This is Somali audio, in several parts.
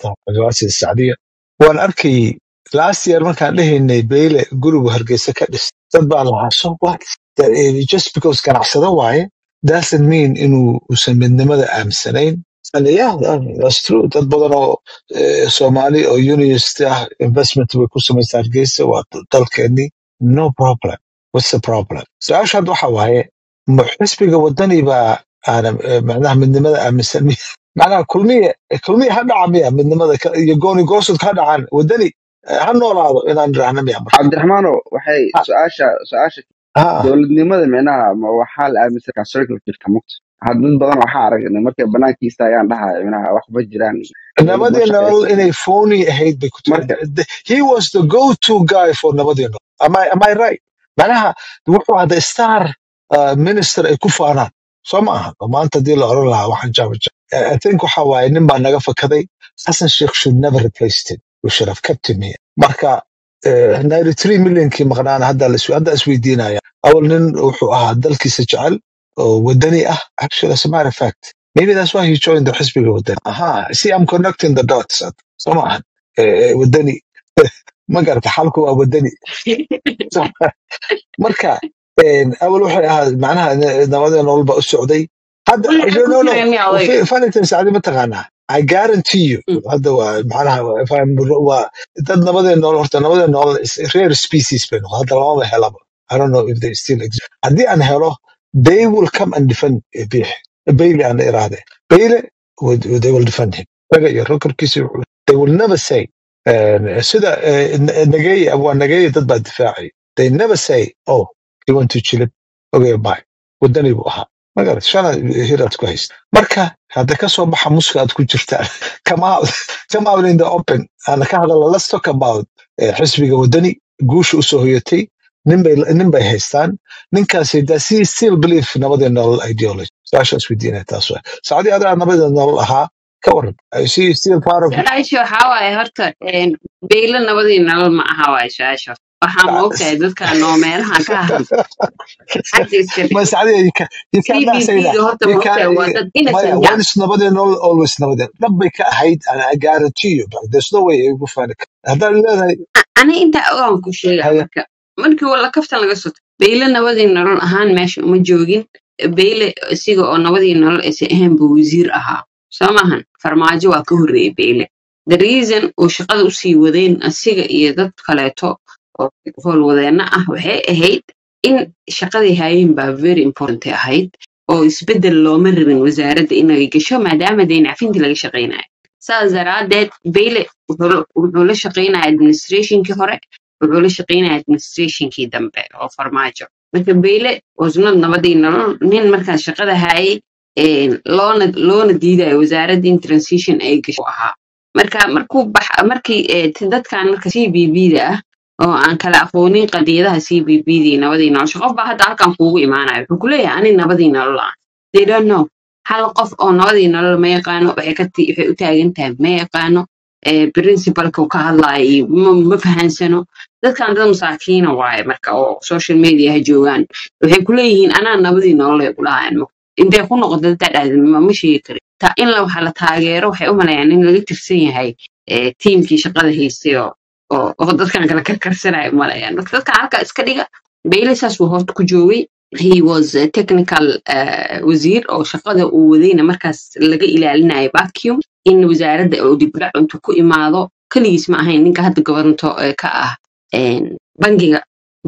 tahay xildhibaansiida sacdiya waan arkayey last year markaan dhehaynay beyle gurigu hargeysa ka dhis dad baa lahaa just because ganacsado waaye doesn't mean inuu usan midnimada aamsanayn. Dad badan oo eh, Soomaali oo university ah investment way ku samaysa Hargeysa waa dalkeennii. No problem. What's the problem? Su'aasha hadda waxa waaye xisbiga wadani baa eh, macnaha midnimada aaminsan macnaha kulmiye kulmiye ha dhaca miya midnimada iyo gooni goosudka ha dhacaan wadani eh, ha noolaado inaan raahna miya cabdiraxmaano waxay ha. su'aasha su'aasha ha. dowladnimada micnaha ma waxaa la aaminsan kaa circle jirka mugta. Had dad badan waxaa aragnay markay banaankiisa ayaan dhahaya micnaha waxba jiraan. Nabadii nolol inay phony ahayd bay ku he was the go-to guy for nabadii nolol am I, am I right? Macnaha wuxuu hadda star uh, minister ay ku faanaan. Soo ma aha. Oo maanta haddii la oran lahaa waxaan jaabja I think waxa waaye nin baa naga fakaday Hassan Sheikh should never replaced him we should have kept him here. Marka eh, 93 milyankii maqnaana hadda hadda isweydiinaya. Awal nin wuxuu ahaa dalkiisa jecel oo wadani ah. Actually as a matter of fact maybe that's why he joined the xisbiga wadani aha see I'm connecting the dots. Soo ma ahan Eh, eh, wadani ma garata xalku waa wadani marka awal waxay ahaa macnaha nabadii nolol baa u socday hadda no no ma taqaanaa I guarantee you. Mm. hadda waa macnaha waa dad nabadee nolol horta nabadee nolol is rare species bay noqon hadda lamaba helaba I don't know if they still exist. haddii aan helo they will come and defend Biix Bailey aan iraade Bailey they will defend him. isaga iyo rekorkiisa wuxuu- they will never say. sida N- Nagay waa Nagay dad baa difaacay they never say oh he went to Chile okay bye. Wadani buu ahaa hiraad ku marka hadda ka soo baxa muska aad ku jirtaan open. Ana ka hadala let's about eh, xisbiga wadani guusha u soo hoyatay nin bay haystaan. Ninkaasi he still believe nabadii nolol ideology. Su'aashaas weydiinaya taas waa sacdi adaa nabadii nolol ahaa ka waran su'aasha waxaa waaye horta een, beylo nabadii nolol ma aha waaye su'aasha waxaa ma ogtahay dadkan oo meelahan ka ahan xagga iska dhig ma sacdi you can you cannot say that cbbga horta ma you can ogtahay waa dad maya innocent ah once nabadii nolol always nabadii dhab bay ka ahayd ani intaa ogaan ku sheegaa haya marka markii wala kaftan laga soto beyle nabadii nolol ahaan meesha uma joogin beyle isiga oo nabadii nolol aysan ahayn buu wasiir ahaa soo maahan farmaajo waa ka horreeyey beyle the reason uu shaqada u sii wadeen asiga iyo dad kaleeto howlwadeenno ah waxay ahayd in shaqadii hayeen baa very important ahayd oo isbeddel looma rabin wasaaradda inay gasho maadaama deenacfintii laga shaqaynayo saas daraadeed beyle wuxuu la shaqaynaya administrationkii hore wuxuu la shaqaynaya administrationkii dambe oo farmaajo. Marka beyle wasnad nabadii nolol nin markaas shaqada hayay een, loona loona diidayo wasaaradda in transition ay gasho. Ahaa marka markuu bax markii eh, dadkan marka c b b da ah oo aan kala aqoonin qadiyadaha c b b iyo nabadii nolosha qof baa hadda halkan kuugu imaanaya wuxuu kuleeyahay ani nabadii nolol ah they don't know hal qof oo nabadii nolol ma yaqaano waxay u taagan tahay ma yaqaano principalka ka hadlaayo iyo ma fahansano dadkan dad masaakiina waaye marka oo social media ha joogaan waxay ku leeyihiin anaa nabadii nolol ay ku dhahayan intay ku noqoto daddaa dhahda ma ma sheegi kari in waxa la taageero waxay u maleeyaan in laga tirsan yahay tiimkii shaqada haystay oo oo oo dadkan kala karkarsanaya u maleeyaan marka dadkan halkaa iska dhiga bayle saas wuu horta ku joogay he was technical uh, wasiir oo shaqada uu wadayna markaas laga ilaalinayo vacuum in wasaaradda oo dibdhac intuu ku imaado keligiis ma ahayn ninka hadda gobornato ka ah bangiga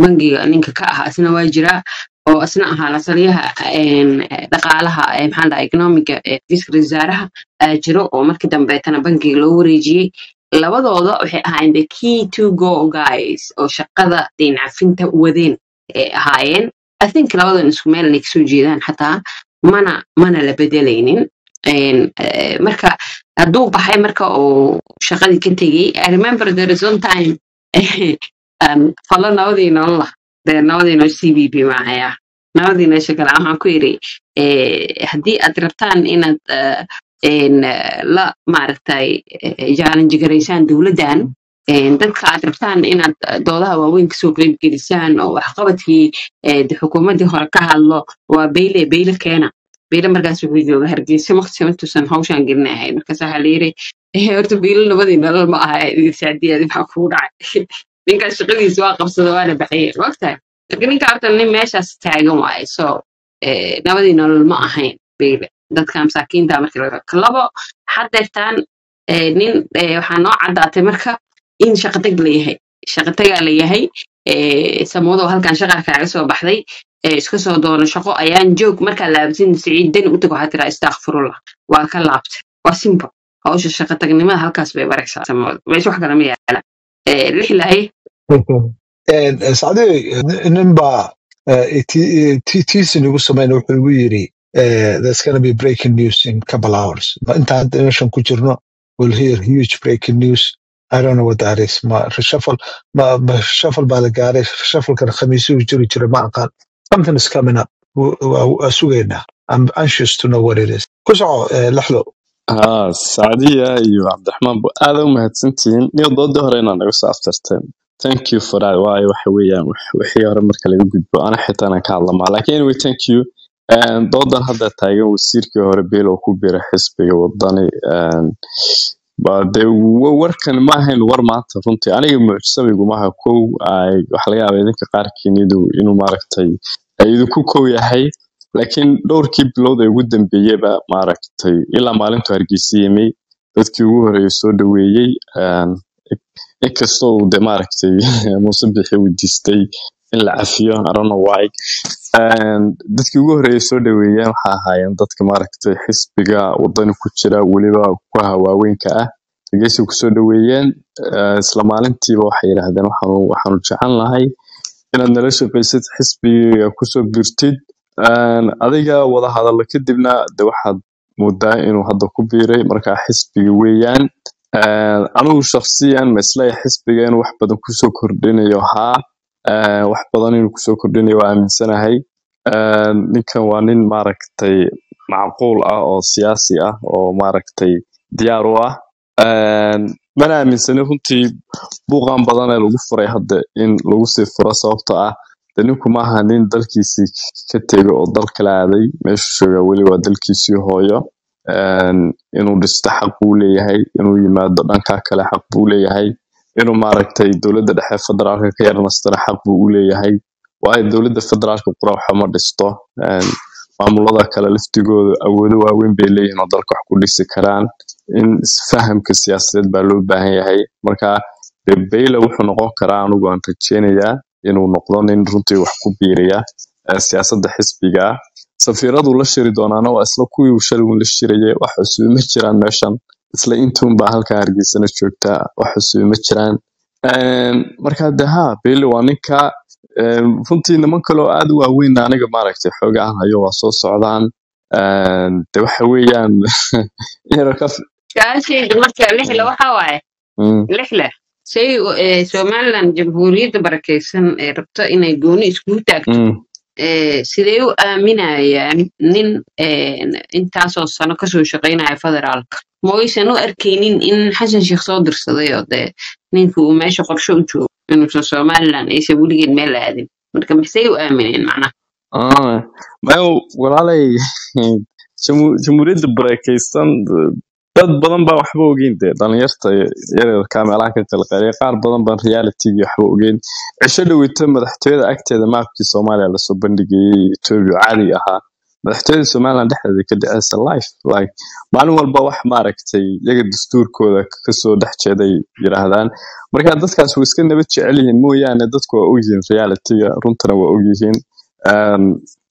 bangiga ninka ka ah asna waa jiraa oo asna ahaa la taliyaha een, eh, dhaqaalaha ee maxaa economiga fiiska wasaaraha aa jiro oo markii dambeetana bangiga loo wareejiyey labadooda waxay ahaayeen the key to go guys oo shaqada cafinta wadeen ay ahaayeen. I think labadan isku meel inay ka soo jeedaan xataa mana mana la bedelaynin. Eh, marka hadduu baxay marka uu shaqadii ka tegey i remember there is one time um, falo nabadii nolola dee nabadii nolol c b b maahaya nabadii nolosha kale waxaan ku yidhi eh, haddii aad rabtaan inaad eh, la maaragtay eh, challenge garaysaan dowladdan dadka aad rabtaan inaad eh, doodaha waaweyn ka soo qeyb gelisaan oo waxqabadkii eh, xukuumaddii hore ka hadlo waa beyle beyle keena beyle markaas wuxuu jooga hargeysa waqti intuusan hawshan gelin ahayd markaas waxaa la yiri Eh, horta biilo nabadii nolol ma aha saadiyaadi maxaa kugu dhacay ninkaas shaqadiisa waa qabsada waana baxiyey wagtahay laakiin ninka horta nin meeshaas taagan waaye so eh, nabadii nolol ma ahayn biile dadka masaakiinta marka laga kalabo. Haddeertaan eh, nin eh, waxaa noo caddaatay marka in shaqatag la yahay. Shaqatagaa la yahay eh, samoodo halkan shaqa kaaga soo baxday iska soo doono shaqo ayaan joog markaa laabsin siciid dani u tag. Waxaa tiraa istakfirullah waa ka laabtay waa simple. Hawsha shaqo tagnimada halkaas bay baraysaa samoodo. Meesha wax kale ma yaalla Eh, lixlahay sacdi nin baa ti- ti- tiisin igu samayna wuxuu igu yiri eh, there's gonna be breaking news in couple hours. We'll hear huge breaking news. I don't know what that is. Ma reshuffle ma ma shuffle baa la gaaray. Shufflekana khamiisuhu jiri jira ma aqaan. Something is coming up. I'm anxious to know what it is. Soco eh, haa sacdiya iyo cabdiraxmaan bu aada u mahadsantihiin. Niyo doodii hore inaa naga soo aftarteen thank you for that. Waayo waxa weeyaan wixii hore marka laga gudbo. Ana xitaa inaan ka hadlamaa laakiin anyway thank you doodan hadda taagan wasiirkii hore beel oo ku biira xisbiga wadani de wa- warkan ma ahayn war maanta runtii aniga mucjisabigu maaha kow. Waxa laga yaaba idinka qaarkiin inuu maaragtay ay idinku kow yahay. Laakiin dhowrkii bilood ee ugu dambeeyeyba maaragtay ilaa maalintu hargeysa yimi dadkii ugu horeeyay soo dhaweeyey. Inkastoo uu de maaragtay muuse bixi weydiistay in la cafiyo Een, dadkii ugu horeeyay soo dhaweeyeen waxaa ahaayeen dadka maaragtay xisbiga wadani ku jira weliba kuwa waaweynka ah. Hargeysa ku soo dhaweeyeen Eh, isla maalintiiba waxay yidhaahdeen waxaanu jecel lahay inaad nala shaqaysid xisbiga ku soo birtid adiga wada hadallo kadibna de waxaad moodaa inuu hadda ku biiray marka xisbiga weeyaan. Een, anigu shakhsiyan ma is leeyahay xisbiga inuu wax badan ku soo kordhinayo haa wax badan inuu ku soo kordhinayo waa aaminsanahay. Een, ninkan waa nin maaragtay macquul ah oo siyaasi ah oo maaragtay diyaar u ah. Een, mana aaminsani runtii buuqan badan lagu furay hadda in lagu sii furo sababtoo ah de ninku maaha nin dalkiisii ka tegay oo dal kala aaday. Meeshu jooga weli waa dalkiisii hooyo. Inuu dhisto xaq buu leeyahay inuu yimaado dhanka kale xaq buu leeyahay inuu maaragtay dowladda dhexe federaalka ka yarnastana xaq buu u leeyahay. Waayo dowladda federaalka qura waxa ma dhisto Een, maamulada kale laftigooda awoodo waaweyn bay leeyihiin oo dalka wax ku dhisi karaan. In isfahamka siyaasadeed baa loo baahan yahay. Marka de bayle wuxuu noqon karaa anigu aan rajeynayaa inuu noqdo nin runtii wax ku biiriya siyaasadda xisbiga. Ah safiiradu la shiri doonaana waa isla kuwii uun la shirayay. Wax cusub ma jiraan meeshan isla intuun baa halkan hargeysana joogta wax cusub ma jiraan. Een, marka de ha bayle waa ninka een, runtii niman kale oo aad u waaweyn aniga maaragtay xooga aan hayo waa soo socdaan. Een, de waxa weeyaan lixle waaye. Mm, lixle say eh, somaliland jamhuuriyadda barakeysan ee rabto inay gooni iskugu taagto. Mm, sidee u aaminayaan nin eh, intaasoo sano ka soo shaqeynaya federaalka ma waysan u arkaynin in xasan sheikh soo dirsaday oo dee ninka uu meesha qorshe u joogo inuusan somaliland aysan weligeed meel aadin marka maxay u aamineen macnaha ah, walaalay jamhuuriyadda barakeysan dad badan baa waxba ogeyn dee. Dhalinyarta yaryarka meelaha ka qalqaliya qaar badan baan realitygii waxba ogeyn. Cisho dhaweyta madaxtooyada agteeda maapkii soomaaliya la soo bandhigayay etoobiya caadiga ahaa. Madaxtooyada somaliland dhexdeeda ka dhaceysa life. Like maalin walba wax maaragtay iyaga dastuurkooda ka soo dhex jeeday yiraahdaan. Marka dadkaas way iska nabad jecel yihiin mooyaane dadku waa ogyihiin realityga runtana waa ogyihiin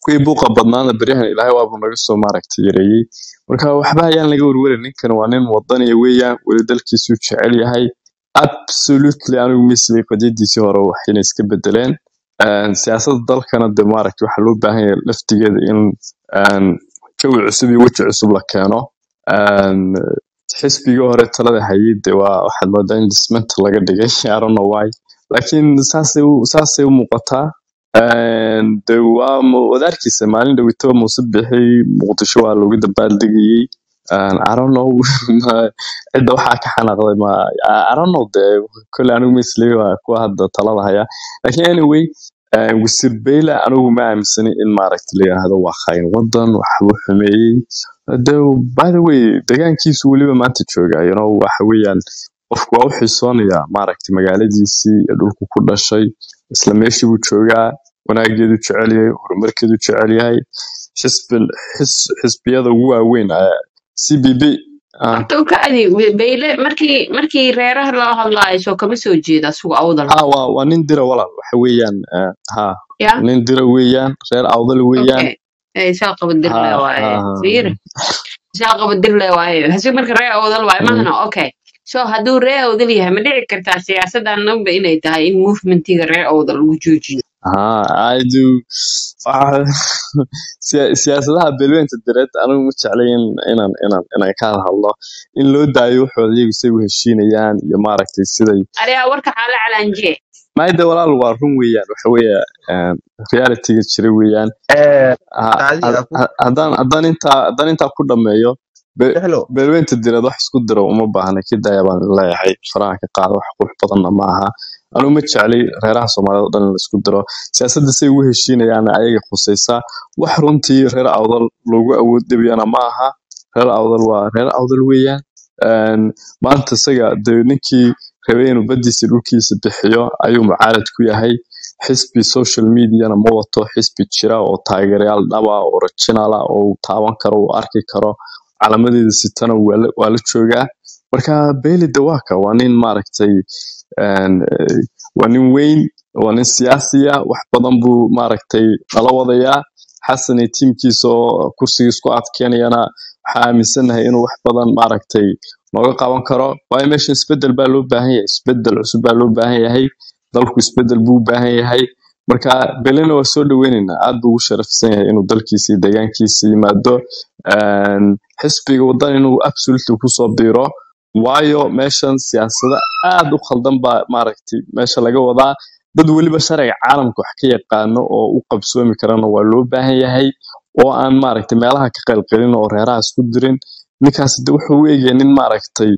kuwii buuqa badnaana beryahan ilaahay waabu naga soo maaragtay yareeyey. Marka waxba ayaan laga werwerin ninkan waa nin wadaniya weeyaan weli dalkiisuu jecel yahay. Absolutely anigu misli qadiyadiisii hore wax inay iska bedeleen Een, siyaasadda dalkana de maaragtay waxaa loo baahan yahay laftigeeda in jawi cusub iyo weji cusub la keeno. Een, xisbigii hore talada hayay de waa waxaad moodaa in dismanta laga dhigay. I don't laakiin saasay u muuqataa de arkeysa maalin dhaweyto muuse bixi muqdisho waa looga dabaaldegayey cidda waxaa ka xanaaqday ma. Hadda talada haya. Lakin anyway wasiir beyle anigu ma aaminsani in maaragta la yidhaahdo waa khayn wadan waxbuu xumeeyey de by the way degaankiisu weliba maanta jooga you know waxa qofku waa u xiisoonaya maaragta magaaladiisii iyo dhulku ku dhashay isla meeshii buu joogaa wanaageedu jecel yahay horumarkeedu jecel yahay xisbi xis- xisbiyada ugu waaweyn u kacdi beyle markii reeraha loo hadlaayo soo kama soo jeeda suga awdal ha waa waa nin dira walaal waxa weeyaan ha nin dira weeyaan reer awdal weeyaan okay saa qabadir le ha waaye ha fiiri saa qabadir le waaye hasi marka ree awdal waaye mahana okay so hadduu ree awdal yahay ma dhici kartaa siyaasadan dhanba inay tahay in movementiga ree awdal lagu joojiyo Ah, I do. Ah, siya- siyaasadaha beelweynta direed anigu ma jeclay in inaan inaan inaan ka hadlo in loo daayo waxooda iyagu say u heshiinayaan iyo maaragtay siday ariga warka xaale calaanjee maayda walaal waa run weeyaan waxa weeye um, realityga jira weeyaan haddaan intaa ku dhameeyo. Beelweynta direed wax isku diro uma baahna. Kidaya baan leeyahay. Faraha ka qaada wax qurux badanna ma aha. Anigu ma jeclay reeraha soomaaliyed oo dhan in la isku diro. Siyaasadda say ugu heshiinayaan ayaga khusaysaa wax runtii reer awdal loogu awood dhibiyana ma aha. Reer awdal waa reer awdal weeyaan. Maanta isaga de ninkii rabay inuu badiisa dhulkiisa bixiyo ayuu mucaarad ku yahay. Xisbi social mediana ma wato. Xisbi jira oo taageerayaal dhaba oo original ah oo uu taaban karo uu arki karo calamadeeda sitana waa la joogaa. Marka Bailey Dawaka waa nin maaragtay waa nin weyn waa nin siyaasi ah wax badan buu maaragtay nala wadayaa. Xasan iyo tiimkiisa oo kursiga isku adkeynayana waxaa aaminsanahay inuu wax badan maaragtay nooga qaban karo. Waayo meeshan isbeddel baa loo baahan yahay isbeddel cusub baa loo baahan yahay dalku isbeddel buu baahan yahay. Marka belena waa soo dhaweyneynaa aad buu ugu sharafsan yahay inuu dalkiisa iyo deegaankiisa yimaado xisbiga wadan inuu absolutely ku soo biiro. Waayo meeshan siyaasado aad u khaldan baa maaragtay meesha laga wadaa. Dad weliba sharciga caalamka wax ka yaqaano oo u qabsoomi karana waa loo baahan yahay oo aan maaragtay meelaha ka qaylqalin oo reeraha isku dirin. Ninkaas de wuxuu u egyahay nin maaragtay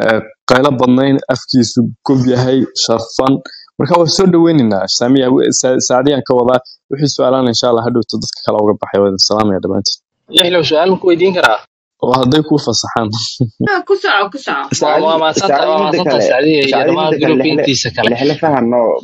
eh, qaylo badnayn afkiisu gob yahay sharfan. Marka waa soo dhaweyneynaa saamiya Sa- saacadiyaan ka wadaa wixii su'aalaan insha allah dadka kale uga baxay. Waa idin salaamaya dhammaantiin Lixlo su'aal ma ku weydiin karaa? Oo hadday fasaxaan. Ku Waa waa waa gruubka lixle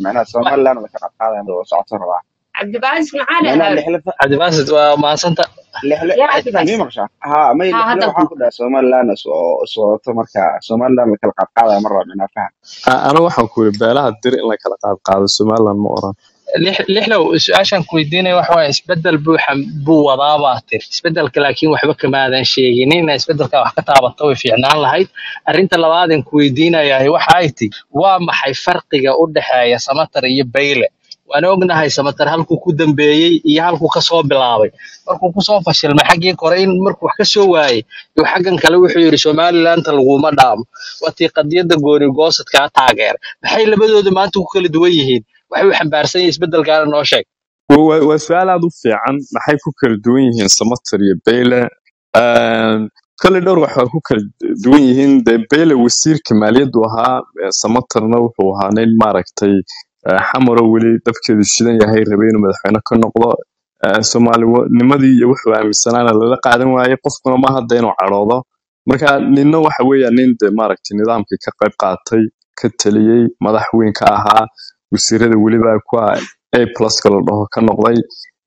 macnaha Wa- somaliland way ka qabqaadan oo socoto rabaa cabdibaasis maxaa macnaha dhahaa lixle fa- Cabdibaasid waa mahadsanta. lixle yaa mii cabdibaasis maqshaa ha may ha lixle hadda waxaan ku dhahay somaliland oo socoto marka somaliland way kala qabqaadaya mar raba macnaha faham A- aniga waxaan ku yiri beelaha dir in la kala qaad qaado somaliland ma oran. Lix- Lixlow su'aashan ku weydiinaya waxa waaye isbeddel buu xam- buu wadaa baa tiri. Isbedelka laakiin waxba kama aadan sheegin. Inaa isbeddelka wax ka taabato way fiicnaan lahayd. Arrinta labaad aan ku weydiinayaa waxa ay ti waa maxay farqiga u dhexeeya Samatar iyo Bayle? waan ognahay samatar halkuu ku dambeeyey iyo halkuu ka soo bilaabay markuu ku soo fashilmay xaggii kore in markuu wax ka soo waayey iyo xaggan kale wuxuu yidhi somalilandta laguma dhaamo waatii qadiyadda gooni goosadkaa taageer maxay labadooda maanta ku kala duwan yihiin waxay u xambaarsan yihiin isbedelkaana noo sheeg. Wa- wa- waa su'aal aad u fiican maxay ku kala duwan yihiin samatar iyo beyle Een, kale dhowr wax waa ku kala duwan yihiin. De beyle wasiirka maaliyaddu ahaa ee samatarna wuxuu ahaa nin maaragtay eh, xamaro weli dabkeedu shidan yahay rabay inuu madaxweyne ka noqdo. Eh, soomaalinimadii iyo wuxuu aaminsanaana lala qaadan waayey qofkuna ma hadda inuu cadhoodo. Marka ninna waxa weeya nin de maaragtay nidaamkii ka qayb qaatay ka taliyey madax weyn ka ahaa wasiirada weliba kuwa a pluska la dhaho ka noqday.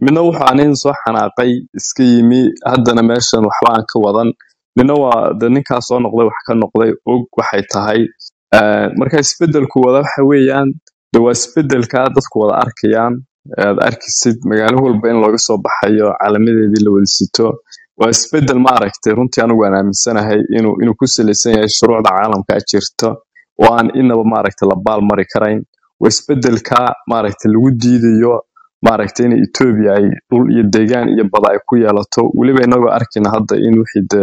Midna wuxuu ahaa nin soo xanaaqay iska yimi haddana meeshan waxba aan ka wadan. Midna waa de ninkaa noqday wax ka noqday og waxay tahay. Marka isbedelku wada waxa weeyaan de waa isbeddelka dadku wada arkayaan. Aad arkisid magaalo walba in looga soo baxayo calaamadeedii la wada sito waa isbeddel maaragtay runtii anigu waan aaminsanahay inuu ku salaysan yahay shuruucda caalamka jirta oo aan inaba maaragtay la baal mari karayn isbeddelka maaragtay lagu diidayo maaragtay in Ethiopia ay dhul iyo deegaan iyo bada ay ku yeelato. Weliba inagoo arkayna hadda in wixii de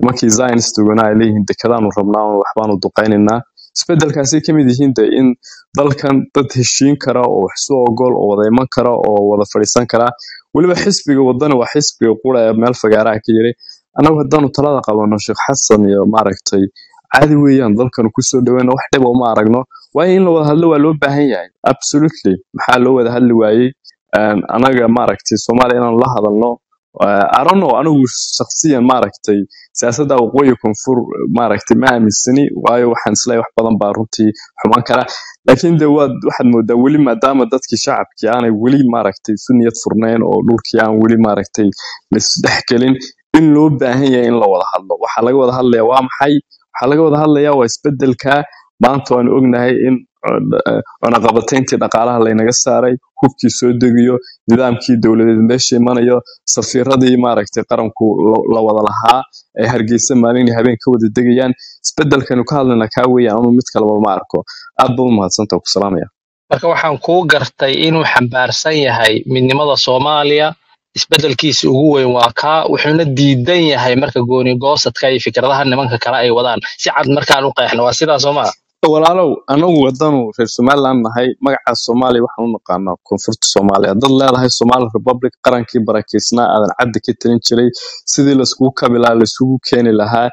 nimankii Zionistuguna ay leeyihiin dekadaanu rabnaa waxbaanu duqaynaynaa. Isbedelkaasay ka mid yihiin de in dalkan dad heshiin kara oo wax soo ogol oo wada iman kara oo wada fadhiisan kara. Weliba xisbiga wadani waa xisbiga qura ee meel fagaaraha ka yiri. Anagu haddaanu talada qabano sheekh xasan iyo maaragtay caadi weeyaan dalkanu ku soo dhaweyna wax dhiba uma aragno. Waayo in la wada hadlo waa loo baahan yahay. Absolutely. Maxaa loo wada hadli waayey? Een, anaga maaragtay soomaaliya inaan la hadalno don't know anigu shakhsiyan maaragtay siyaasadda waqooyi koonfur maaragtay ma aaminsani waayo waxaan is leeyahay wax badan baa runtii xumaan kara laakiin de waad waxaad moodaa weli maadaama dadkii shacabkii aanay weli maaragtay isu niyad furnayn oo dhulkii aan weli maaragtay laisdhexgelin in loo baahan yahay in la wada hadlo. Waxaa laga wada hadlayaa waa maxay waxaa laga wada hadlayaa waa isbeddelka maanta waanu ognahay in uh, cunaqabatayntii dhaqaalaha laynaga saaray hubkii soo degiyo nidaamkii dowladeed meesha imanayo safiiradii maaragtay qaranku la- wada lahaa ay hargeysa maalin iyo habeen ka wada degayaan. Isbedelkanu ka hadlayna kaa weeyaan anuu mid kaleba ma arko. Aad baad u mahadsanta ku salaamaya. Marka waxaan kuu gartay inuu xambaarsan yahay midnimada soomaaliya isbedelkiisa ugu weyn waa kaa wuxuuna diidan yahay marka gooni goosadka iyo fikradaha nimanka kale ay wadaan. Si cad markaan u qeexno waa sidaas oo maa walaalow anagu wadanu reer somaliland nahay magaca soomaaliya waxaan u naqaanaa koonfurta soomaaliya. Dad leedahay somali republic qarankii barakeysnaa aadan caddi ka talin jiray sidii laiskugu kabi lahaa laisugu keeni lahaa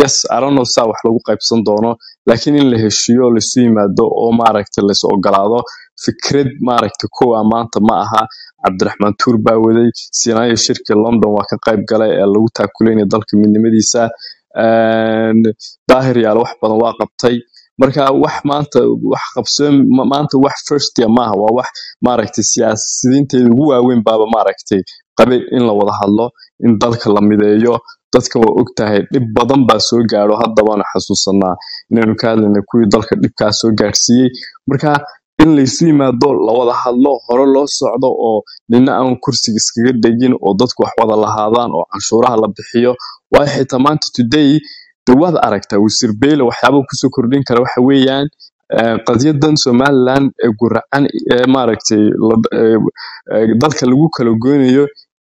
yes arano saa wax lagu qaybsan doono laakiin in la heshiiyo laisu yimaado oo maaragtay lais ogolaado fikrad maaragtay kowa maanta ma aha. Cabdiraxmaan tuur baa waday. Sinaayo shirkii london waa ka qayb galay ee lagu taakuleynaya dalka midnimadiisa. Daahir yaal wax badan waa qabtay. Marka wax maanta wax qabsoon ma- maanta wax first maaha waa wax maaragtay siyaasiyiinteeda ugu waaweyn baaba maaragtay qabe in la wada hadlo in dalka la mideeyo. Dadka waa ogtahay dhib badan baa soo gaadho hadda xasuusanaa inaynu ka hadlayna kuwii dalka dhibkaa soo gaadhsiiyey. Marka in laysu yimaado la wada hadlo hore loo socdo oo nina aan kursiga iskaga dhegin oo dadku wax wada lahaadaan oo canshuuraha la bixiyo waayo xitaa maanta today de waad aragtaa wasiir beyle waxyaaba ku soo kordhin kara? Waxa weeyaan qadyadan somaliland ee guracan ee maaragtay dalka lagu kala goynayo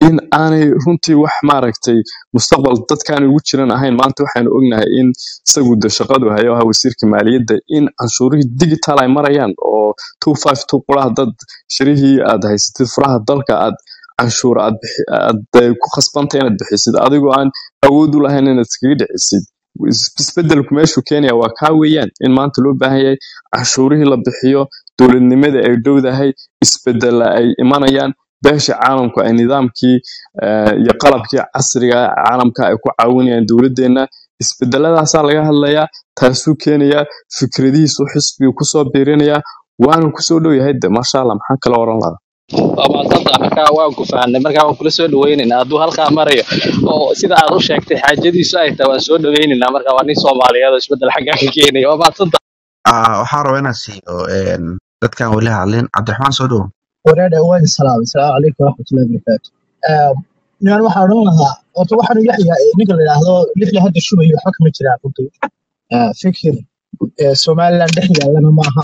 in aanay runtii wax maaragtay mustaqbal dadkaan ugu jiran ahayn. Maanta waxaanu ognahay in isagu de shaqadu hayo ahaa wasiirka maaliyadda in canshuurihii digital ay marayaan oo two five two quraha dad shirihii aad haysatid furaha dalka aad canshuur aad ku khasbantay inaad bixisid. Adigoo aan awood u lahayn inaad iskaga dhicisid. Is- isbedelku meeshuu keenaya waa kaa weeyaan in maanta loo baahan canshuurihii la bixiyo dowladnimada ay dhowdahay isbedela ay imanayaan beesha caalamku ay nidaamkii eh, iyo qalabkii casriga ah caalamka ay ku caawinayaan dowladdeena isbedeladaasaa laga hadlayaa taasuu keenayaa fikradihiisu xisbigu ku soo biirinaya waanu ku soo dhow yahay. De maasha allah maxaa kala oran lahaa? Waa maadsantaha markaa waan ku fahnay markaa waan kula soo dhaweynaynaa hadduu halkaa marayo oo sida aad u sheegtay xaajadiisu ay tahay waan soo dhaweynaynaa marka waa nin soomaaliyeed oo isbeddel xaggaa ka keenaya waa Ah, waxaan rabaa inaan siiyo een, dadkaan weli hadlin cabdiraxmaan soo dhow waraadha waan salaamay salaamu calaykum waraxmatullahi wabarakaatu niman waxaan odhan lahaa horta waxaan yaxyaa ninka la yidhaahdo lixda hadda shubayo waxba kama jiraan runtii. Ah, fikir somaliland dhex yaallana maaha.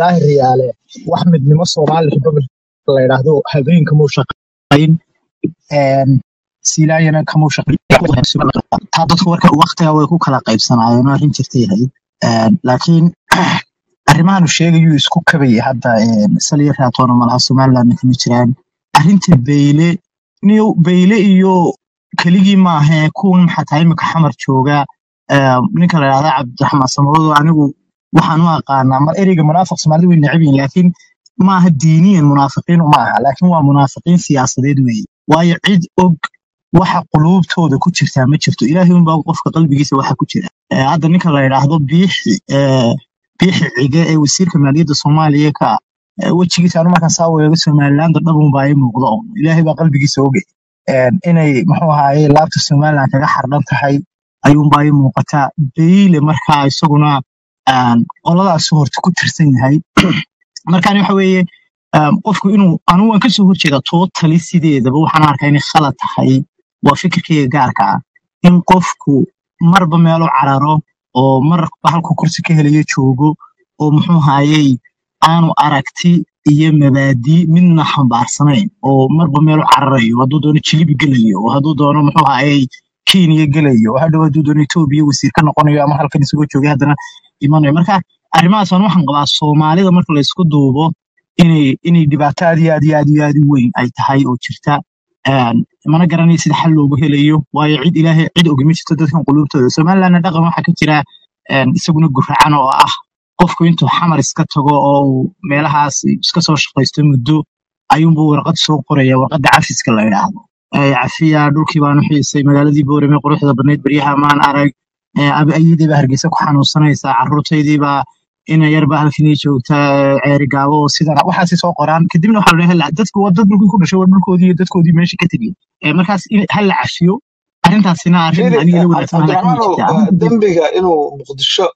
Daahir yaale wax midnimo somali republic la yidhaahdo habeenka muu shaqayn. Een, silaayana kamuu shaqayn. Taa dadku warka waqtiga way ku kala qaybsanaayeen arrin jirta yahay. Laakiin arrimahan uu sheegayuu isku kabaya hadda een, saliya raatoona malaha somalilandna kama jiraan. Arrinta beyle niyo beyle iyo keligii maahe kuwan xataa imika xamar jooga ee, ninka la yidhahda cabdiraxmaan samawado anigu waxaan u aqaanaa mar ereyga munaafiq soomaalida way necab yihiin laakiin maaha diiniyan munaafiqiin uma aha laakiin waa munaafiqiin siyaasadeed weeye. Waayo cid og waxa quluubtooda ku jirtaa ma jirto ilaahay unbaa qofka qalbigiisa waxa ku jira. Ee, hadda ninka la yidhaahdo biixi biixi cige ee wasiirka maaliyadda soomaaliya ka ee, wejigiisa anu markaan saa weego somaliland dhabun baa ii muuqda un ilaahay baa qalbigiisa oge Een, inay muxuu ahaaye laabta somaliland kaga xardhan tahay ayuunbaa ii muuqataa beyle markaa isaguna qoladaasu horta ku tirsan yahay markaan waxa weeye qofku inuu anu waan ka soo horjeeda tootali sideedaba waxaan arkaa inay khalad tahay waa fikirkayga gaarka ah in qofku marba meelo cararo oo marba halku kursi ka helayo joogo oo muxuu hayey aanu aragti iyo mabaadi midna xambaarsanayn oo marba meelo cararayo hadduu doono jilibi gelayo oo hadduu doono muxuu hayey kenya gelayo hadhow hadduu doono etoobiya wasiir ka noqonayo ama halkan isagoo joogay haddana imanayo marka arrimahaas aan waxaan qabaa soomaalida marka la isku duubo inay inay dhibaato aad aad iyo aad iyo aad u weyn ay tahay oo jirta Een, mana garanayo sida xal loogu helayo. Waayo cid ilaahay cid ogi ma jirto dadkan quluubtooda somalilandna dhaqan waxaa ka jira een, isaguna guracan oo ah qofku intuu xamar iska tago oo uu meelahaas iska soo shaqaysto muddo ayuunbuu warqad soo qoraya warqadda cafiska la yidhaahdo. Ee, cafiya dhulkii baan u xiisay magaaladii boorame quruxda badneyd beryaha maan arag Ee, abi ayadii baa hargeysa ku xanuunsanaysaa carruurtaydii ina yar baa halkan ii joogta ceeri gaabo oo sidan waxaasi soo qoraan. Kadibna waxaa la dadku waa dad dhulkii ku dhashay waa dhulkoodii iyo dadkoodii meesha ka tegey. Markaas ha la cafiyo arrintaasina arrin aniga la wanaagsan dembiga inuu muqdisho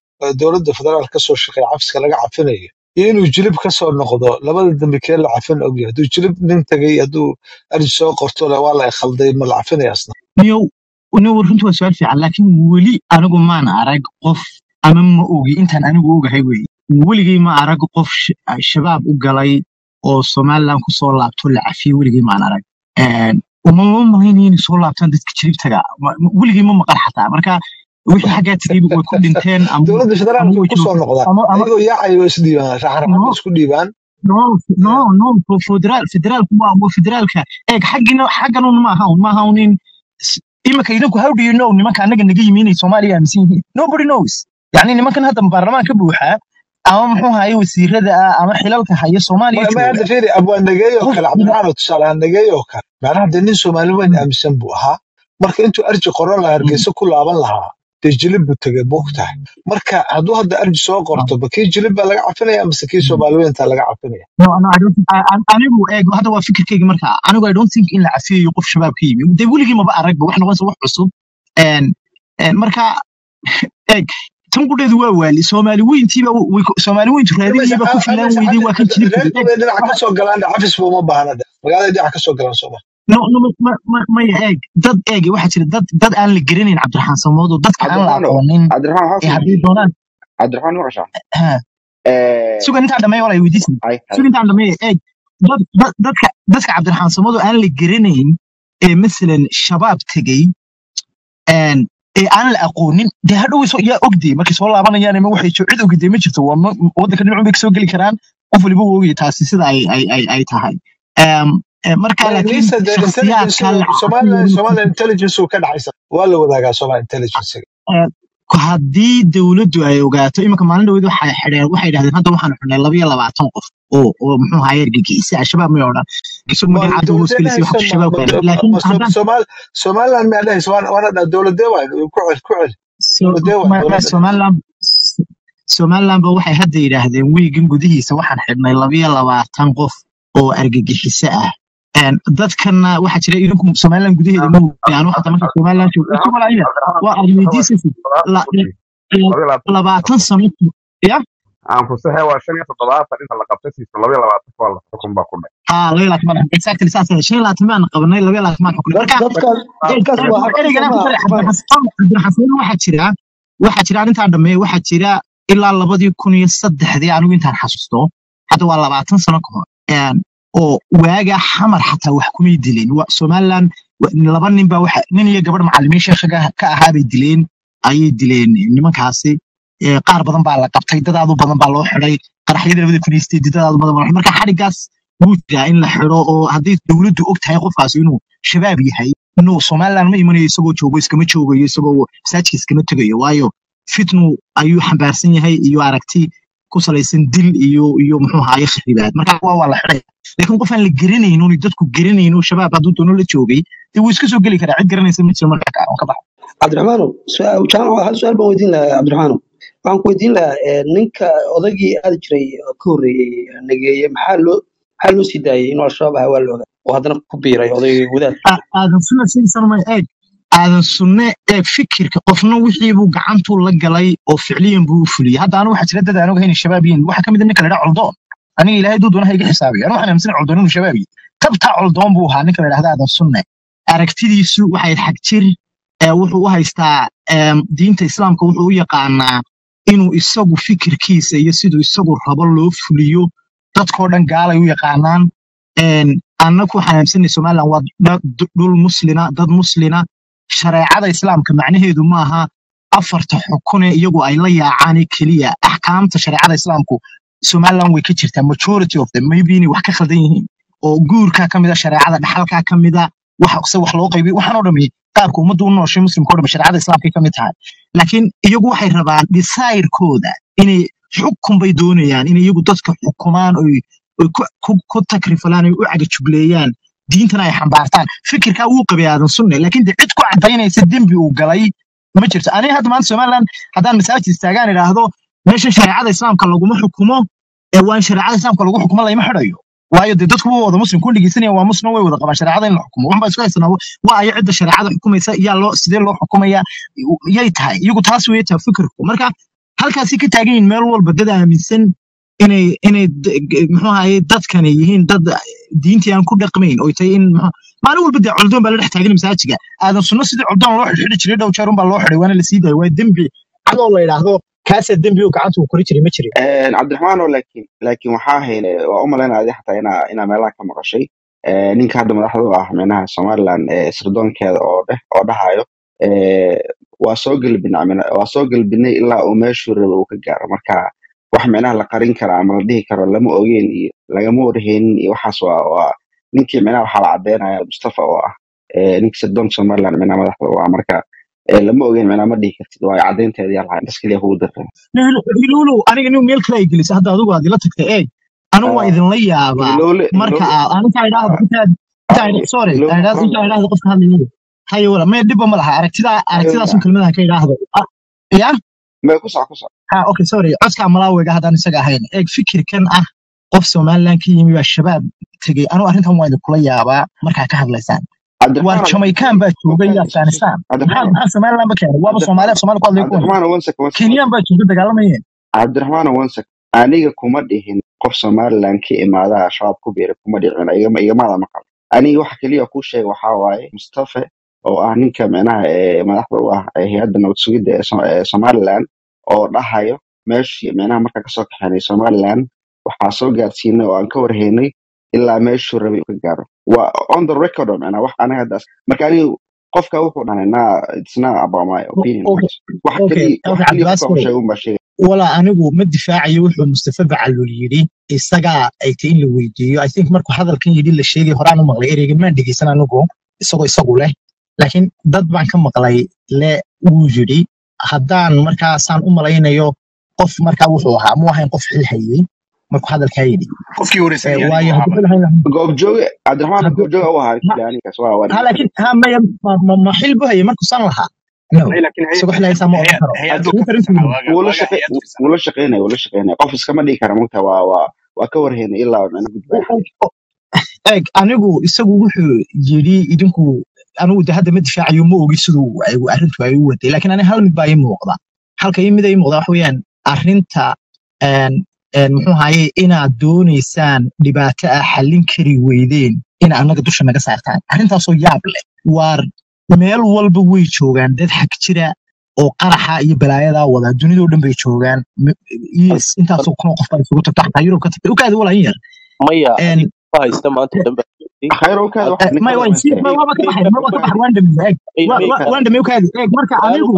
dowladda federaal ka soo cafiska laga cafinayo iyo inuu jilib ka soo noqdo labada dembi kee la cafin ogyahay hadduu jilib nin tagay hadduu arji soo qorto waa la khalday ma la cafinaya asna niyow runtu waa su'aal fiican laakiin weli anigu maan arag qof ama ma ogi intaan anigu ogahay weye weligay ma arag qof sh- shabaab u galay oo somaliland ku soo laabto la cafiyo weligay maan arag. Een, uma ma malaynayo inay soo laabtaan dadka jiribtaga. Ma- ma- maqal xataa. Marka wixii xaggaa tegay way ku dhinteen dowladda federaalka ku soo noqdaan. isku dhiibaan no no no federaal federaalku waa eeg xaggina xaggan un maaha un maaha un in s- imika idinku how do you know? Nimanka anaga naga yimi inay soomaaliya aaminsan yihiin nobody knows yani nimankan hadda baarlamaan ka buuxa ama muxuu haye wasiirada ah ama xilalka haya soomaaliya oo qof kale cabdiraxmaan oo tusaale ahaan nageey oo kale. Macnaha dee nin soomaali weyn aaminsan buu ahaa. Marka intuu arji qoran lahaa hargeysa ku laaban lahaa dee jilib buu tegay buu tahay marka hadduu hadda arji soo qorto ba kii jilib baa laga cafinaya mise kii soomaali weyntaa laga cafinaya? Anigu eeg hadda waa fikirkayga marka. Anigu I don't think in la cafiyayo qof shabaab ka yimi dee weligii maba aragba wax noqonaysa wax cusub. Marka eeg tan gudheedu waa waali soomaali weyntiiba soomaali weyntu raadinayaba ku filaan weyday waa kan jilib tegey reerkooda dhinaca ka soo galaan de cafis buu uma baahna de magaalada dhinaca ka soo galaan sooma no no ma- ma- ma- maya eeg dad eeg waxaa jira dad dad aan la garanayn cabdiraxmaan samoodo dadka aan la aqoonin haddii doonaan cabdiraxmaan intaan weydiisan intaan eeg dadka dadka cabdiraxmaan aan la garanayn ee masalan shabaab tegey ee aan la aqoonin dee hadhow yaa ogdee markay soo laabanayaan ama waxay cid ogdee ma jirto waddanka dhinacun bay ka soo geli karaan qof waliba wuu ogaya taasi sida ay ay ay ay tahay. Marka laakiin shakhsiyaadka somaliland somaliland intelligence uu ka dhaxaysa waa la wadaagaa somal intelligence haddii dowladdu ay ogaato iminka maalin dhaweyd waxay dhahdeen hadda waxaanu xidhnay laba iyo labaatan qof oo oo muxuu ahaye ergagixisa al-shabaab may odhan. Somaliland ma dhahaysa waana dhaa dowladee waay ku cel ku cel. So- dowladee waay ma- ma- dowladda dhahaysa somaliland somaliland ba waxay hadda yidhaahdeen wiigan gudihiisa waxaan xidhnay laba iyo labaatan qof oo argagixiso ah dadkana waxaa jira idinku somaliland gudaheeda ma ogaan waxaa marka somaliland joogo waa la- labaatan sano ya waa shan iyo toddobaatan inta la qabtay labaatan waa la xukun baa ku dhacay aa exactly saas ah. shan iyo qabanay marka waxaa jira waxaa jira arrintaa dhameeye waxaa jira ilaa labadii kun iyo saddexdii anigu intaan xasuusto hadda waa labaatan sano ka hor oo waaga xamar xataa wax kumay dileen. Wa- laba nin waxa nin iyo gabadh macallimiin sheekhaga ka ahaa bay dileen ayay dileen. Nimankaasi qaar badan baa la qabtay dadaadu badan baa loo xiday qaraxyada labada kun iyo sideed dadaadu badan baa marka xadhigaas wuu jiraa in la xiro oo haddii dowladdu og tahay qofkaasi inuu shabaab yahay inuu somaliland ma imanayo isagoo joogo iskama joogayo isagoo masaajidka iskama tegayo. Waayo fitnu ayuu xambaarsan yahay iyo aragti ku salaysan dil iyo iyo muxuu ahaye kharibaad marka waa waa la xidhay laakiin qof aan la garanayn oon dadku garanayn oo shabaab hadduu doono la joogay dee wuu iska soo geli karaa. Cid garanaysa ma jiro marka ka baxa. Cabdiraxmaanow hal su'aal baan weydiin lahaa cabdiraxmaanow waxaan ku weydiin lahaa eh, ninka odaygii aadi jiray ka horreeyey nageeye maxaa loo maxaa loo sii daayey inuu al-shabaab ahaa waa la ogaa. Oo haddana ku biiray odaygii wadaadka A- aadan sunna sidii ma eeg aadan sunne eeg fikirka qofna wixii buu gacantuu la galay oo ficliyan buu u fuliyey. Hadda anu waxaa jira dad aan ogahay inay shabaab yihiin waxaa ka mid a ninka la idhaha coldoon. Aniga ilaahay duu doonaha iga xisaabiyo anu waxaan aaminsan coldoon inuu shabaab yahay tabtaa coldoon buu ahaa ninka la idhahda aadan sunne. Aragtidiisu waxay xag ee wuxuu u haystaa diinta islaamka wuxuu u yaqaanaa inuu isagu fikirkiisa iyo siduu isagu rabo loo fuliyo. Dadkoo dhan gaalay u yaqaanaan. Een annagu waxaan aaminsanay somaliland waa dhul muslina dad muslina shareecada islaamka macnaheedu maaha afarta xukune iyagu ay la yaacaan keliya. Axkaamta shareecada islaamku somaliland way ka jirtaa majority of them maybe inay wax ka khaldan yihiin oo guurkaa ka mida shareecada dhaxalkaa ka mida wax se wax loo qaybiyo waxaan oo dhami qaabka ummaddu u nooshay muslimka oo dhan shareecada islaamka ka mid tahay. Laakiin iyagu waxay rabaan desirkooda inay xukun bay doonayaan in iyagu dadka xukumaan oy ku takrifalaan oy u cagajugleeyaan diintana ay xambaartaan. Fikirkaa wuu qabay aadan sunne laakiin de cid ku cadaynaysa dembi uu galay ma jirto. Aniga hadda maanta somaliland haddaan masaajid istaagaan idhaahdo meesha shareecada islaamka laguma xukumo waan shareecada islaamka lagu xukumo layma xidhayo. Waayo dee dadku wada muslim kun dhegeysanaya waa muslim way wada qabaan shareecada in la xukumo. Waxbaa isku haysanaa waa cidda shareecada xukumaysa yaa loo sidee loo xukumaya yay tahay. Iyagu taas weye taa fikirku. Marka halkaasay ka taagan yihiin meel walba dad aaminsan inay inay d- g- muxuu ahaye dadkani yihiin dad diintii aan ku dhaqmayn oy tahay in maalin walba dee coldoon baa la dhex taagan masaajiga. Aadan sunno sidii coldoon loo xidhxidhi jiray dhow jeer unbaa loo xidhay waana la sii daayay waa dembi cadoo la yidhaahdo kaasaa dembi oo gacanta uu kori jiray ma jirin cabdiraxmaanoo laakiin laakiin waxaa hayn waa u malaynaya adi xataa inaa inaa meelaha ka maqashay. Ninka hadda madaxda u ah micnaha somaliland sirdoonkeeda oo dheh oo dhahayo waa soo mina- waa soo gelbinay ilaa uu meeshuu rabo uu ka gaaro. Marka wax micnaha la qarin kara ama la dhihi karo lama ogeen iyo lagama warheynin iyo waxaas waa waa ninkii micnaha waxaa la cadeynaya mustafa oo ah eh, ninka sirdoonka somaliland micnaha madaxda u ah. Marka eh, lama ogeen micnaha ma dhihi kartid. Waayo cadeynteeda yaa lahayn bas keliya kugu dirta hilowlow aniga nin meel kale ay gelisa hadda adigu aad ila tagtay eeg anigu waa idinla yaabaa. Marka hilowle aa intaa idhaahdo intaa sorry intaa idhaahdo qofka hadlayay haye wala maya dhibba ma laha. Aragtidaa aragtidaasun kelmadaha ka idhaahdo. Ah, ya ha okay sorry. Codka malaawiga haddaan isaga ahayn eeg fikirkan ah qof somaliland ka yimi baa shabaab tegey. Anigu arrintan waa idinkula yaabaa markaa ka hadlaysaan. Cabdiraxmaan jamaican baa joogay iyo afghanistan. maxaa somaliland ba keenay? Waaba soomaali cabdiraxmaan af soomaali ku hadlay kuwan baa jooga dagaalamayeen cabdiraxmaan sec. Aniga kuma dhihin qof somaliland ka imaada shabaab ku biiray kuma dhicin igama igamaada maqal aniga waxa keliya kuu sheega waxaa waaye mustafa oo ah ninka micnaha madaxda u ah hay'adda nabad sugidda ee So- ee somaliland oo dhahayo meeshii micnaha markaa ka soo kaxeynay somaliland. Waxaa soo gaarsiinay oo aan ka warhaynay ilaa meeshuu rabay uu ka gaaro. Waa on the record micnaha wax anaga haddaas. Marka aniga qofka wuxuu dhahay na it's not about my opinion. Wax wax qofka sheegay walaa anigu ma difaacayo wuxuu mustafa bacalul yidhi isagaa ay tahay in la weydiiyo. I think markuu hadalkan yidhi la sheegay horaan u maqlay ereyga maan dhegeysan anigu isagoo isagu leh. Laakiin dad baan ka maqlay le wuu yidhi haddaan markaasaan u malaynayo qof markaa wuxuu ahaa mu ahayn qof xil hayey markuu hadalkaa yidhi. Ma xil bu hayay markuu san lahaa. No may laakiin hay- isagoo xil haysaa ma oran karo. hay'addu ka twitter intuu tirsanaa yidhi waaga wuu la waaga shaqe hay'ad tirsanaa wuu la shaqeynaya wuu la shaqeynaya qof iskama dhigi kara mugta waa ka warhaynay ilaa anigu isagu wuxuu yidhi idinku anigu de hadda ma difaacayo ma ogi siduu arrintu ay u waday laakiin ani hal mid baa ii muuqda halka ii mid ii muuqda waxa weeyaan arrinta muxuu ahaye inaad doonaysaan dhibaato ah xallin kari weydeen ina annaga dusha naga saartaan arrintaasoo yaab leh waar meel walba way joogaan dad xag jira oo qaraxa iyo balaayadaa wada dunidoo dhan bay joogaan intaasoo kunoo qof baa isugu tagto xataa yurub ka tagtay ukaadi walaa in yar ma joogtay khayrowkaada wax may waan dhamaystira may waaba ka baxay may waa ka baxay waan waan eeg marka anigu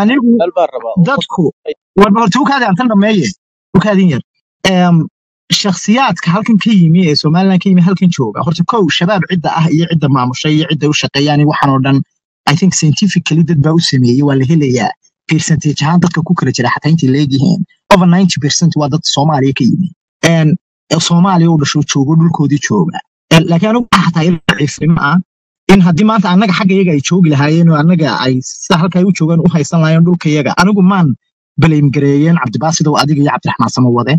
anigu dadku war horta ukaadi aan tan dhameeye ukaadin yar em shakhsiyaadka halkan ka yimi ee somaliland ka yimi halkan jooga horta kow shabaab cidda ah iyo cidda maamushay iyo cidda u shaqeeyaan iyo waxaan oo dhan i think scientifically dad baa u sameeyey waa la helayaa percentage. ahaan dadka ku kala jira xataa intay leegyihiin over 90 percent waa dad soomaaliya ka yimi soomaaliya u dhasho joogo dhulkoodii jooga laakiin anigu waxaa xataa ila ciifnimo ah in haddii maanta annaga xagga iyaga ay joogi lahaayeen oo annaga ay sida halka ay u joogaan u haysan lahaayeen dhulka iyaga anigu maan blame gareeyeen cabdibaasid oo adiga iyo cabdiraxmaan samawade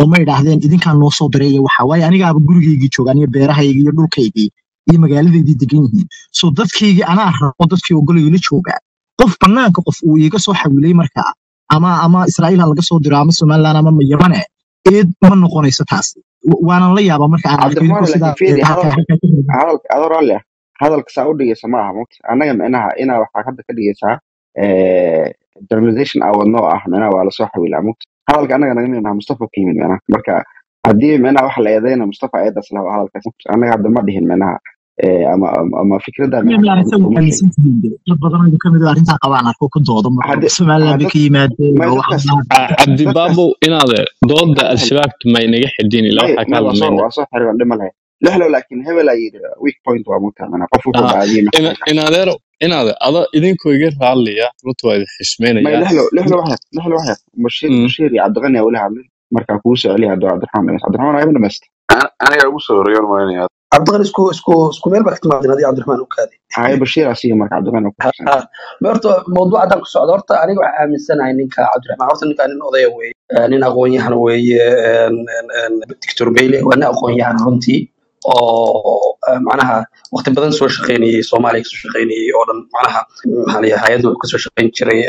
oo ma idhaahdeen idinkaan noo soo iyo waxa waaye anigaaba gurigaygii joogaan iyo beerahaygii iyo dhulkaygii iyo magaaladeydii degan yihiin. So dadkaygii anaa rabo dadkii ogolayo la joogaa. Qof banaanka qof uu iiga soo xawilay markaa ama ama israa'iil ha laga soo diro ama somaliland ama yamane eed ma noqonayso taas W- waanan la yaabaa marka aan arko cabdiraxmaan idinkoo sidaa laakiin fiiri eh, halka hadalka halka ka heli hadalka adoo raalli ah hadalka saa u dhigaysa ma aha mugta annaga micnaha inaa waxaa hadda ka dhigaysaa eh, generalization aa wadnoo ah micnaha waa la soo xawilaa mugta hadalka annaga naga mid maha mustafa ka yimid micnaha marka haddii micnaha waxa la eedeyna mustafa ayadaas laha waa hadalkaas annaga hadda ma dhihin micnaha ama ama ama fikradda Maya micnaha miyaanad isagu uma sheegin aaminsan tihiin de dad badan oo ka mid ah arrintaa qabaan arko ka doodo marka hadde somaliland bay hadad ka yimaadeen may oo dadkaas waxaan Ah, cabdi dadkaas baabo inaade dooda al-shabaabta may naga may waxaa ka Ah, inaad ada idinkoo iga raalliya runta waa idin Mm. hadlay markaa kugu soo celiya hadduu cabdiraxmaan cabdiraxmaan ima dhamaysta aniga ugu soo horeeyan cabdiqani isku isku isku meel baa ka timaadeen adii cabdiraxmaan u kaadi haye bashiir asiga marka ku xigsan Ha, ma horta mawduuc haddaan ku socdo horta aniga waxaa aaminsanahay ninka cabdiraxmaan horta ninka nin odaya weeye nin aqoon-yahan weeye doctor bayle waa nin aqoon-yahan runtii oo macnaha waqti badan soo shaqeynayay soomaaliya ka soo shaqeynayay oo dhan macnaha maxaa la yidhaha hay'adda wuxuu ka soo shaqeyn jiray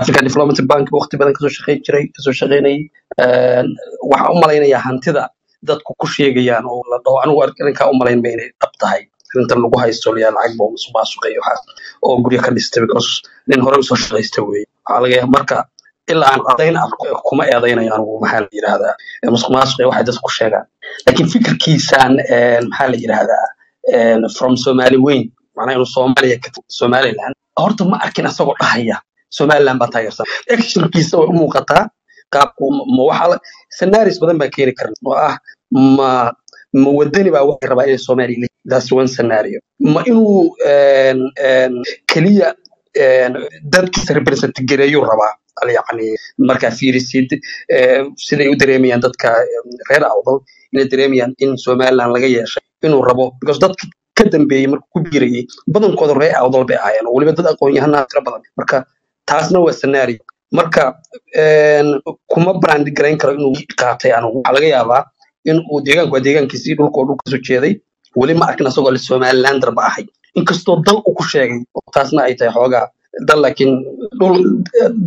african development bank waqti badan ka soo shaqeyn jiray ka soo shaqeynayay En, waxaan u malaynayaa hantida dadku ku sheegayaan oo la dhaho anigu arrinkaa u malayn ba inay dhab tahay. Arrintan lagu haysto liyaa lacag baa musuqmaasuqa iyo waxaas oo guryo ka dhistay because nin hore u soo shaqaysta weeye waxaa laga yaaba marka ilaa aan cadayn arko kuma eedaynayo anigu maxaa la yidhahdaa musuqmaasuqa iyo waxay dadku ku sheegaan. Laakiin fikirkiisaan maxaa la yidhahdaa from somali weyn macnaa inuu soomaaliya somaliland. Horta ma arkin asagoo dhahaya somaliland baa taageersan actionkiisa way u muuqataa qaabku ma waxaa scenarios badan baan keeni karna oo ah ma ma wadani baa waxay rabaa inay leeyihiin. that's one scenario ma inuu keliya dadkiisa represent gareeyuu rabaa yacni markaa fiirisid siday u dareemayaan dadka reer awdal inay dareemayaan in somaliland laga yeeshay inuu rabo because dadka ka dambeeyey markuu ku biirayay badankooda reer awdal bay ahaayeen oo weliba dad aqoon-yahanaa tiro badan marka taasna waa scenario marka kuma brand garayn karo inuu qaatay anigu waxaa laga yaabaa in uu deegaanku waa deegaankiisii dhulka oo dhulka ka soo jeeday. Weli ma arkin asagoo le somalilander ba ahay. Inkastoo dal uu ku sheegay oo taasna ay tahay xoogaa. Dal laakiin dhul